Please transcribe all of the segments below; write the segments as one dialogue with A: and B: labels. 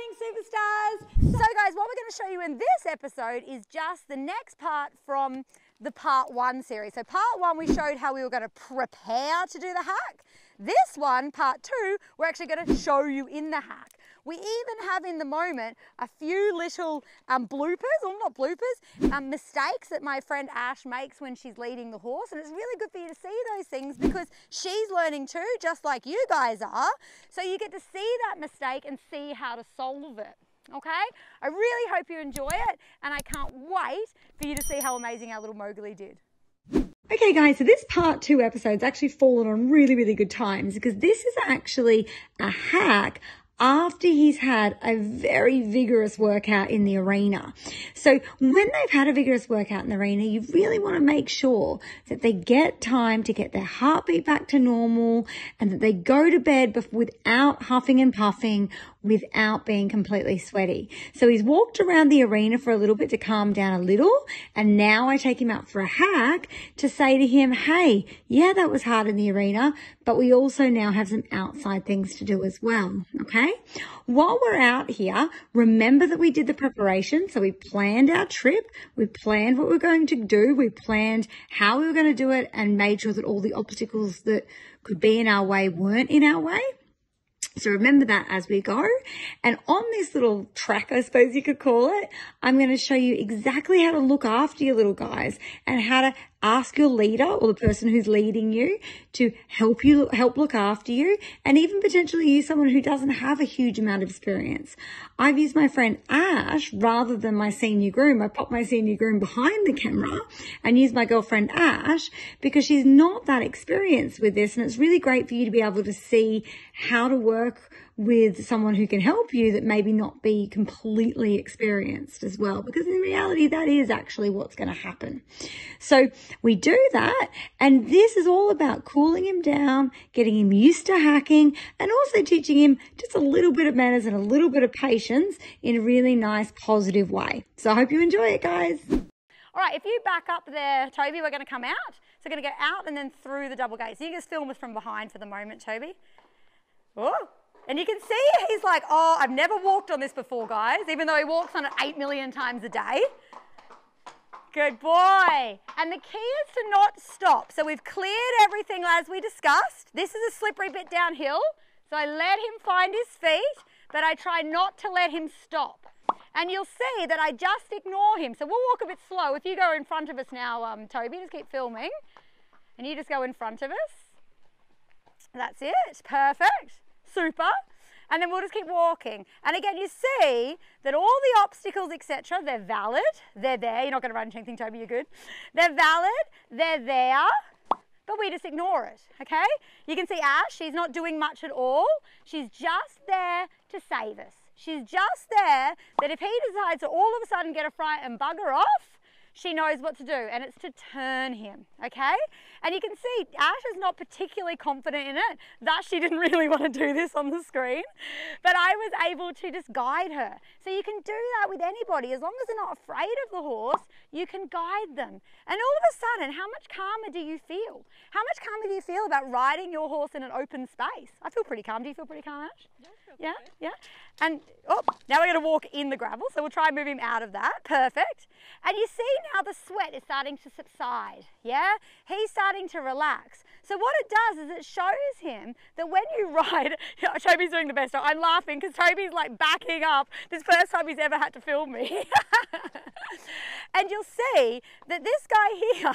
A: morning, superstars. So, guys, what we're going to show you in this episode is just the next part from the part one series. So, part one, we showed how we were going to prepare to do the hack. This one, part two, we're actually going to show you in the hack. We even have in the moment a few little um, bloopers, or not bloopers, um, mistakes that my friend Ash makes when she's leading the horse. And it's really good for you to see those things because she's learning too, just like you guys are. So you get to see that mistake and see how to solve it. Okay? I really hope you enjoy it and I can't wait for you to see how amazing our little Mowgley did.
B: Okay guys, so this part two episode's actually fallen on really, really good times because this is actually a hack after he's had a very vigorous workout in the arena. So when they've had a vigorous workout in the arena, you really want to make sure that they get time to get their heartbeat back to normal and that they go to bed without huffing and puffing without being completely sweaty. So he's walked around the arena for a little bit to calm down a little. And now I take him out for a hack to say to him, Hey, yeah, that was hard in the arena, but we also now have some outside things to do as well. Okay. While we're out here, remember that we did the preparation. So we planned our trip. We planned what we we're going to do. We planned how we were going to do it and made sure that all the obstacles that could be in our way weren't in our way. So remember that as we go. And on this little track, I suppose you could call it, I'm going to show you exactly how to look after your little guys and how to ask your leader or the person who's leading you to help you help look after you and even potentially use someone who doesn't have a huge amount of experience. I've used my friend Ash rather than my senior groom. I pop my senior groom behind the camera and use my girlfriend Ash because she's not that experienced with this and it's really great for you to be able to see how to work with someone who can help you that maybe not be completely experienced as well because in reality that is actually what's going to happen so we do that and this is all about cooling him down getting him used to hacking and also teaching him just a little bit of manners and a little bit of patience in a really nice positive way so i hope you enjoy it guys
A: all right, if you back up there, Toby, we're going to come out. So we're going to go out and then through the double gate. So you just film us from behind for the moment, Toby. Oh, and you can see he's like, oh, I've never walked on this before, guys, even though he walks on it 8 million times a day. Good boy. And the key is to not stop. So we've cleared everything as we discussed. This is a slippery bit downhill. So I let him find his feet, but I try not to let him stop. And you'll see that I just ignore him. So we'll walk a bit slow. If you go in front of us now, um, Toby, just keep filming. And you just go in front of us. That's it. Perfect super. And then we'll just keep walking. And again, you see that all the obstacles, etc., they're valid. They're there. You're not going to run into anything, Toby. You're good. They're valid. They're there. But we just ignore it, okay? You can see Ash, she's not doing much at all. She's just there to save us. She's just there that if he decides to all of a sudden get a fright and bugger off, she knows what to do and it's to turn him, okay? And you can see Ash is not particularly confident in it. That she didn't really want to do this on the screen, but I was able to just guide her. So you can do that with anybody. As long as they're not afraid of the horse, you can guide them. And all of a sudden, how much calmer do you feel? How much calmer do you feel about riding your horse in an open space? I feel pretty calm. Do you feel pretty calm, Ash?
C: Yeah,
A: yeah, yeah. And oh, now we're going to walk in the gravel, so we'll try and move him out of that. Perfect. And you see now the sweat is starting to subside. Yeah, he's starting to relax. So what it does is it shows him that when you ride, Toby's doing the best. I'm laughing because Toby's like backing up. This first time he's ever had to film me. and you'll see that this guy here,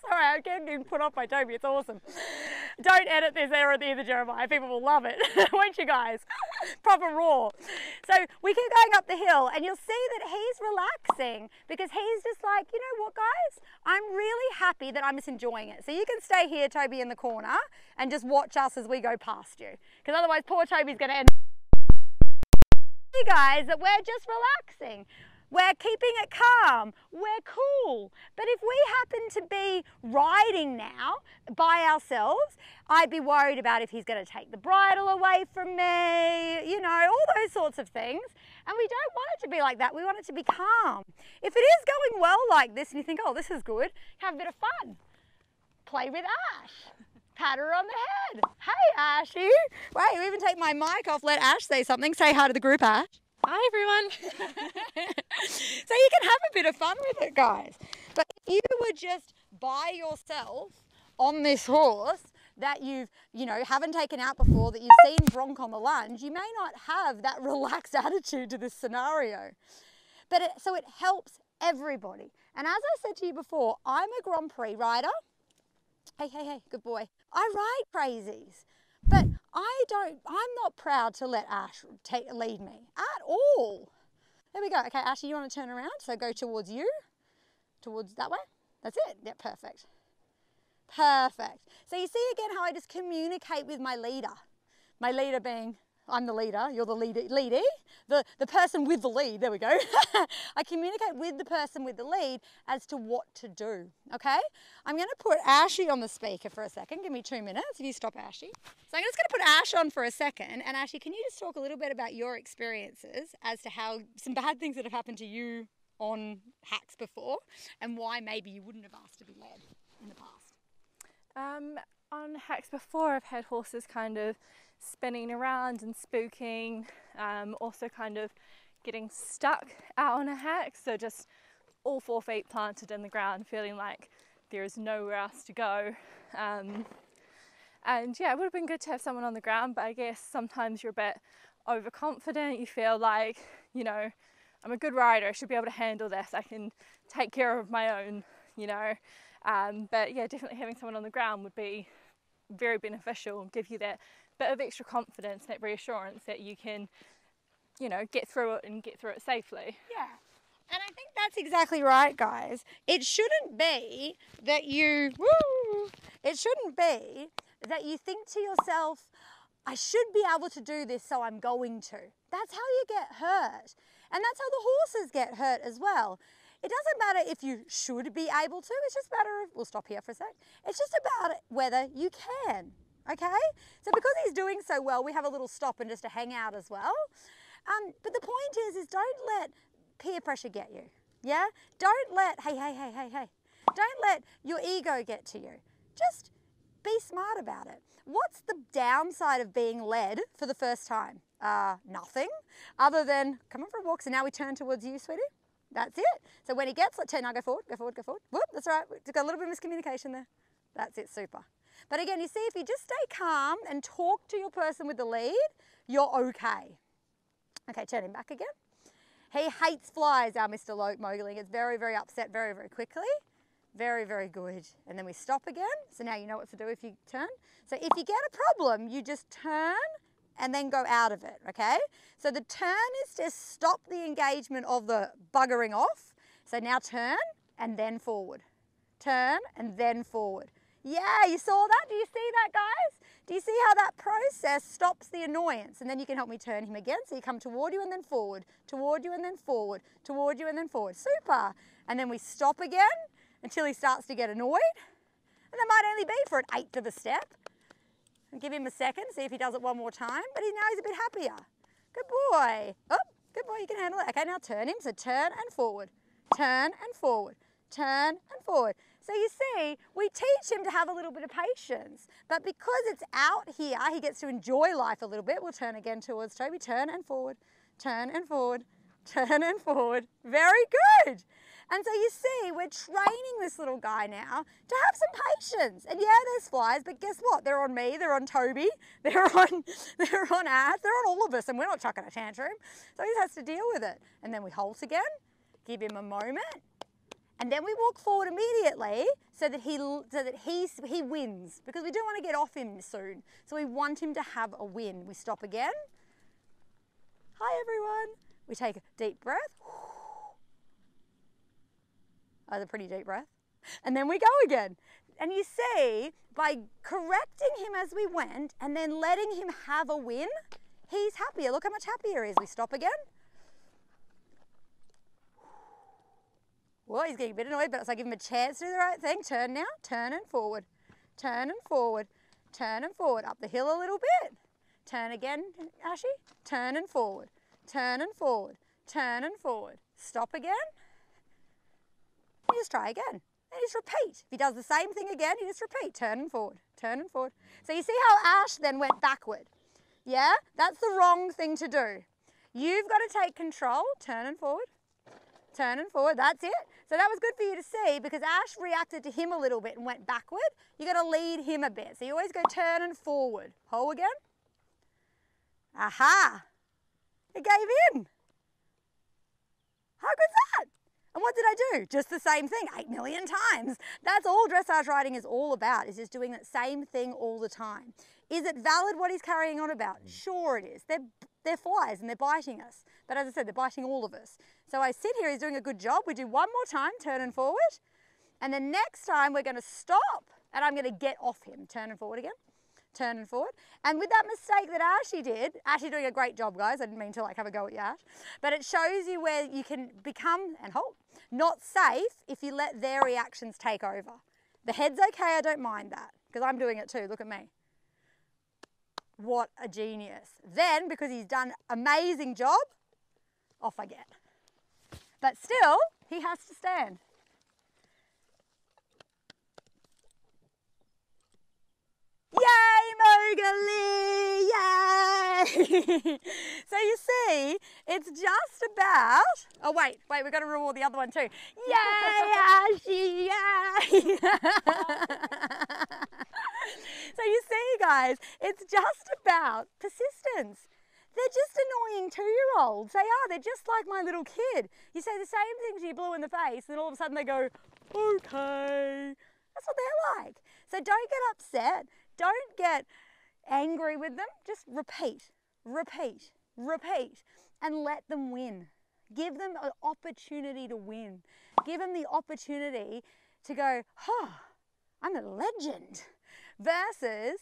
A: sorry, I'm getting put off by Toby. It's awesome. Don't edit this error at the either, Jeremiah. People will love it, won't you guys? Proper raw. So we keep going up the hill and you'll see that he's relaxing because he's just like, you know what, guys? I'm really happy that I'm just enjoying it. So you can stay here, Toby, in the corner and just watch us as we go past you. Because otherwise poor Toby's going to end you guys that we're just relaxing. We're keeping it calm. We're cool. But if we happen to be riding now by ourselves, I'd be worried about if he's going to take the bridle away from me, you know, all those sorts of things. And we don't want it to be like that. We want it to be calm. If it is going well like this and you think, oh, this is good, have a bit of fun. Play with Ash. Pat her on the head. Hey, Ashy. Wait, you even take my mic off. Let Ash say something. Say hi to the group, Ash.
C: Hi everyone.
A: so you can have a bit of fun with it, guys. But if you were just by yourself on this horse that you've, you know, haven't taken out before, that you've seen bronc on the lunge, you may not have that relaxed attitude to this scenario. But it, so it helps everybody. And as I said to you before, I'm a Grand Prix rider. Hey, hey, hey, good boy. I ride crazies. I don't, I'm not proud to let Ash take, lead me at all. There we go. Okay, Ashley, you want to turn around? So go towards you, towards that way. That's it. Yeah, perfect. Perfect. So you see again how I just communicate with my leader. My leader being, I'm the leader, you're the leader, the, the person with the lead, there we go. I communicate with the person with the lead as to what to do, okay? I'm gonna put Ashy on the speaker for a second. Give me two minutes if you stop Ashy. So I'm just gonna put Ash on for a second. And Ashy, can you just talk a little bit about your experiences as to how some bad things that have happened to you on hacks before and why maybe you wouldn't have asked to be led in the past?
C: Um, on hacks before, I've had horses kind of spinning around and spooking, um, also kind of getting stuck out on a hack, so just all four feet planted in the ground, feeling like there is nowhere else to go. Um, and yeah, it would have been good to have someone on the ground, but I guess sometimes you're a bit overconfident. You feel like, you know, I'm a good rider, I should be able to handle this, I can take care of my own, you know. Um, but yeah, definitely having someone on the ground would be very beneficial and give you that bit of extra confidence, that reassurance that you can, you know, get through it and get through it safely.
A: Yeah. And I think that's exactly right, guys. It shouldn't be that you, woo, it shouldn't be that you think to yourself, I should be able to do this, so I'm going to. That's how you get hurt. And that's how the horses get hurt as well. It doesn't matter if you should be able to, it's just a matter of, we'll stop here for a sec. It's just about whether you can, okay? So because he's doing so well, we have a little stop and just a hang out as well. Um, but the point is, is don't let peer pressure get you, yeah? Don't let, hey, hey, hey, hey, hey. Don't let your ego get to you. Just be smart about it. What's the downside of being led for the first time? Uh, nothing, other than come on for a walk. So now we turn towards you, sweetie. That's it. So when he gets, let turn, now go forward, go forward, go forward. Whoop, that's right. We've got a little bit of miscommunication there. That's it, super. But again, you see, if you just stay calm and talk to your person with the lead, you're okay. Okay, turn him back again. He hates flies, our Mr. Mowgley. Gets very, very upset very, very quickly. Very, very good. And then we stop again. So now you know what to do if you turn. So if you get a problem, you just turn and then go out of it, okay? So the turn is to stop the engagement of the buggering off. So now turn and then forward. Turn and then forward. Yeah, you saw that? Do you see that, guys? Do you see how that process stops the annoyance? And then you can help me turn him again. So you come toward you and then forward, toward you and then forward, toward you and then forward. Super. And then we stop again until he starts to get annoyed. And that might only be for an eighth of a step. And give him a second, see if he does it one more time. But he, now he's a bit happier. Good boy. Oh, good boy, you can handle it. Okay, now turn him. So turn and forward, turn and forward, turn and forward. So you see, we teach him to have a little bit of patience. But because it's out here, he gets to enjoy life a little bit. We'll turn again towards Toby. Turn and forward, turn and forward, turn and forward. Very good. And so you see, we're training this little guy now to have some patience. And yeah, there's flies, but guess what? They're on me, they're on Toby, they're on they're on Ash, they're on all of us, and we're not chucking a tantrum. So he has to deal with it. And then we halt again, give him a moment, and then we walk forward immediately so that he so that he he wins because we don't want to get off him soon. So we want him to have a win. We stop again. Hi everyone. We take a deep breath. That's a pretty deep breath. And then we go again. And you see, by correcting him as we went and then letting him have a win, he's happier. Look how much happier he is. We stop again. Well, he's getting a bit annoyed, but it's like give him a chance to do the right thing. Turn now, turn and forward, turn and forward, turn and forward. Up the hill a little bit. Turn again, Ashy. Turn and forward, turn and forward, turn and forward. Stop again. You just try again. And just repeat. If he does the same thing again, you just repeat. Turn and forward, turn and forward. So you see how Ash then went backward. Yeah? That's the wrong thing to do. You've got to take control, turning forward, turning forward, that's it. So that was good for you to see because Ash reacted to him a little bit and went backward. You got to lead him a bit. So you always go turning forward. Hole again. Aha! It gave in. How good's that? And what did I do? Just the same thing, eight million times. That's all dressage riding is all about, is just doing that same thing all the time. Is it valid what he's carrying on about? Mm. Sure it is. They're, they're flies and they're biting us. But as I said, they're biting all of us. So I sit here, he's doing a good job. We do one more time, turning forward. And the next time we're gonna stop and I'm gonna get off him, turning forward again turning forward. And with that mistake that Ashy did, Ashy doing a great job, guys. I didn't mean to like have a go at you, Ash. But it shows you where you can become, and hold, not safe if you let their reactions take over. The head's okay, I don't mind that, because I'm doing it too, look at me. What a genius. Then, because he's done amazing job, off I get. But still, he has to stand. Mowgley! Yay! so you see, it's just about. Oh wait, wait, we've got to reward the other one too. Yay, Ashy! Yay! so you see, guys, it's just about persistence. They're just annoying two-year-olds. They are. They're just like my little kid. You say the same things to you blue in the face, and then all of a sudden they go, okay. That's what they're like. So don't get upset. Don't get angry with them. Just repeat, repeat, repeat, and let them win. Give them an opportunity to win. Give them the opportunity to go, huh, I'm a legend, versus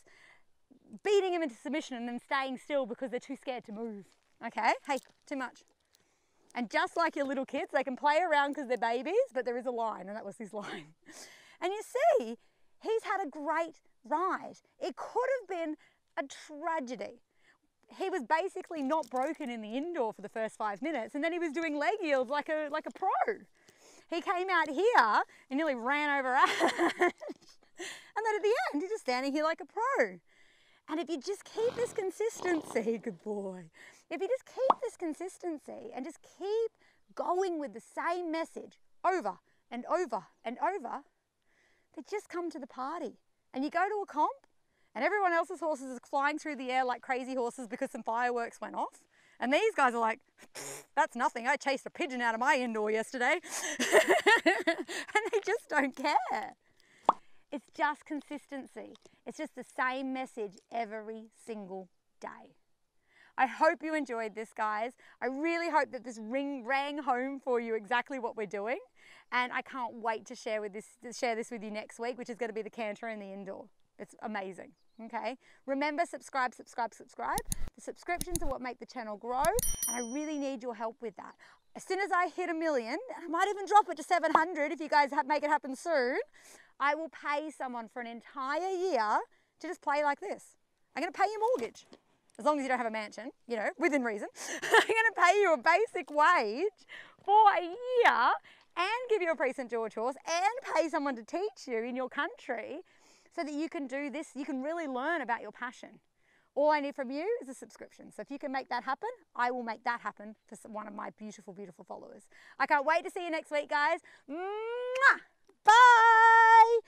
A: beating them into submission and then staying still because they're too scared to move. Okay? Hey, too much. And just like your little kids, they can play around because they're babies, but there is a line, and that was his line. And you see, he's had a great ride. It could have been a tragedy. He was basically not broken in the indoor for the first five minutes, and then he was doing leg yields like a like a pro. He came out here and nearly ran over Ash. and then at the end, he's just standing here like a pro. And if you just keep this consistency, good boy, if you just keep this consistency and just keep going with the same message over and over and over, they just come to the party. And you go to a comp and everyone else's horses is flying through the air like crazy horses because some fireworks went off. And these guys are like, that's nothing. I chased a pigeon out of my indoor yesterday. and they just don't care. It's just consistency. It's just the same message every single day. I hope you enjoyed this, guys. I really hope that this ring rang home for you exactly what we're doing. And I can't wait to share with this to share this with you next week, which is going to be the canter and the indoor. It's amazing. Okay, remember subscribe, subscribe, subscribe. The subscriptions are what make the channel grow, and I really need your help with that. As soon as I hit a million, I might even drop it to 700 if you guys make it happen soon, I will pay someone for an entire year to just play like this. I'm going to pay your mortgage, as long as you don't have a mansion, you know, within reason. I'm going to pay you a basic wage for a year and give you a Prix St George horse and pay someone to teach you in your country so that you can do this, you can really learn about your passion. All I need from you is a subscription. So if you can make that happen, I will make that happen for one of my beautiful, beautiful followers. I can't wait to see you next week, guys. Mwah! Bye!